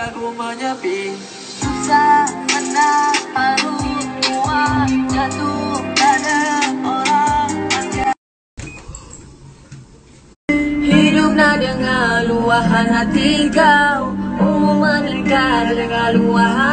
aku menyepi. Susah menaruh uang jatuh pada orang aja Hiduplah dengan luahan hati kau Umumkan dengan luahan